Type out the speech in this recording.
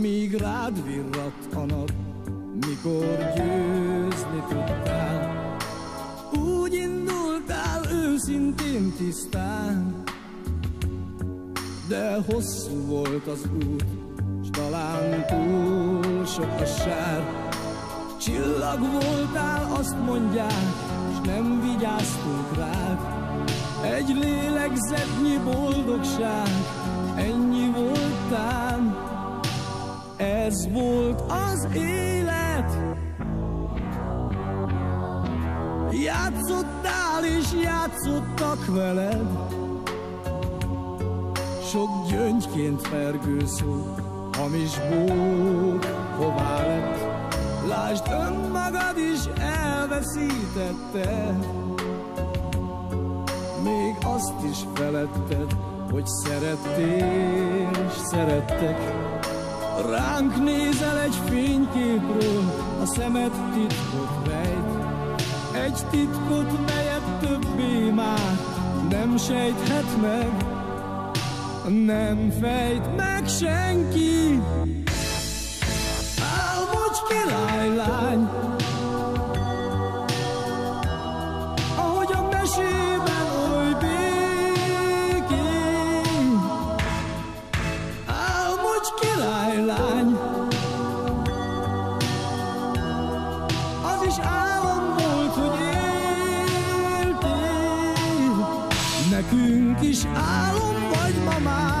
míg rád virradt a nap, mikor győzni tudtál. Úgy indultál őszintén tisztán, de hosszú volt az út, s talán túl sok a sár. Csillag voltál, azt mondják, s nem vigyáztunk rád, egy lélegzetnyi boldogság, ez volt az élet. Játszottál és játszottak veled, sok gyöngyként fergő szó, hamis bók, hová lett. Lásd önmagad is elveszítetted még azt is feletted, hogy szerettél és szerettek. Ránk nézel egy fényképről, a szemed titkot rejt. Egy titkot, melyet többé már nem sejthet meg, nem fejt meg senki. Álmodj királylány, és álom volt, hogy éltél. Nekünk is álom vagy, mamám.